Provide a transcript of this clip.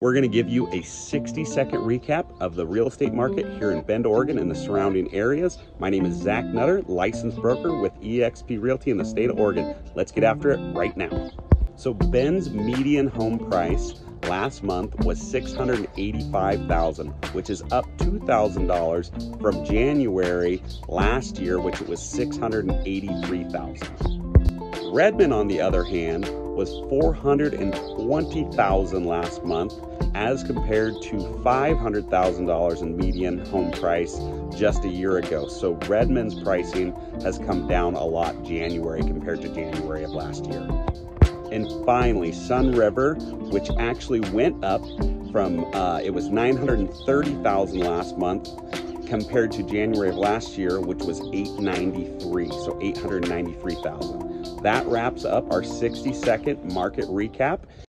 We're going to give you a 60 second recap of the real estate market here in Bend, Oregon and the surrounding areas. My name is Zach Nutter, licensed broker with eXp Realty in the state of Oregon. Let's get after it right now. So Bend's median home price last month was 685,000, which is up $2,000 from January last year, which it was 683,000. Redmond, on the other hand, was 420,000 last month as compared to $500,000 in median home price just a year ago. So Redmond's pricing has come down a lot January compared to January of last year. And finally, Sunriver, which actually went up from uh, it was 930,000 last month compared to January of last year, which was 893, so 893,000. That wraps up our 60 second market recap.